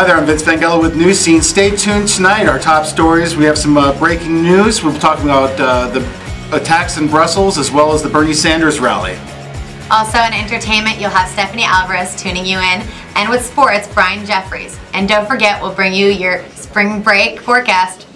Hi there, I'm Vince Vangelo with Newscene. Stay tuned tonight. Our top stories. We have some uh, breaking news. We'll be talking about uh, the attacks in Brussels as well as the Bernie Sanders rally. Also in entertainment, you'll have Stephanie Alvarez tuning you in, and with sports, Brian Jeffries. And don't forget, we'll bring you your spring break forecast